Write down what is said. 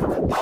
Fuck!